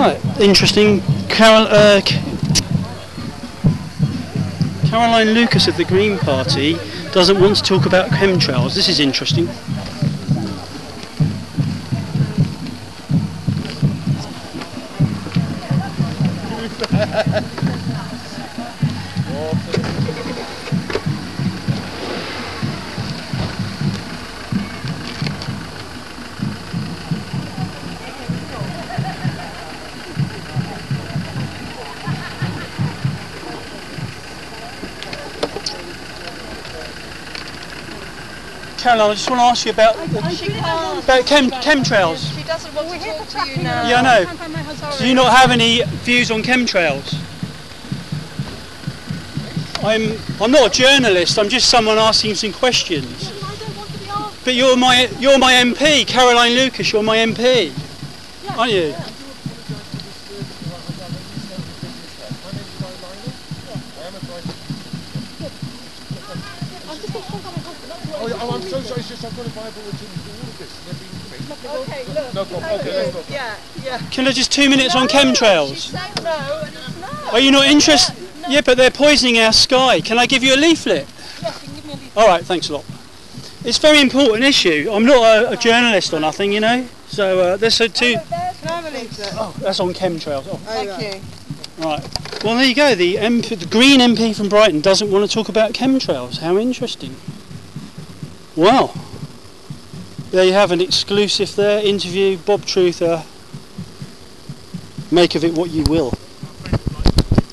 Right, interesting. Carol, uh, Caroline Lucas of the Green Party doesn't want to talk about chemtrails. This is interesting. Caroline, I just want to ask you about She can't. about chem, chemtrails. She doesn't want to talk to you now. Yeah, I know. Do you not have any views on chemtrails? I'm I'm not a journalist. I'm just someone asking some questions. But you're my you're my MP, Caroline Lucas. You're my MP, aren't you? Oh, oh, I'm so sorry. It's just I've got a Bible that's in all of this. and. Okay, look. No problem. Okay, let's go. Yeah, yeah. Can I just two minutes on chemtrails? no, and it's no. Are you not interested? Yeah, but they're poisoning our sky. Can I give you a leaflet? Yes, you can give me a leaf. All right, thanks a lot. It's a very important issue. I'm not a, a journalist or nothing, you know. So uh, there's a two. Can I have a leaflet? Oh, that's on chemtrails. Oh. Thank you. Right. Well, there you go. The, MP, the Green MP from Brighton doesn't want to talk about chemtrails. How interesting. Well, there you have an exclusive there interview. Bob Truther. Make of it what you will.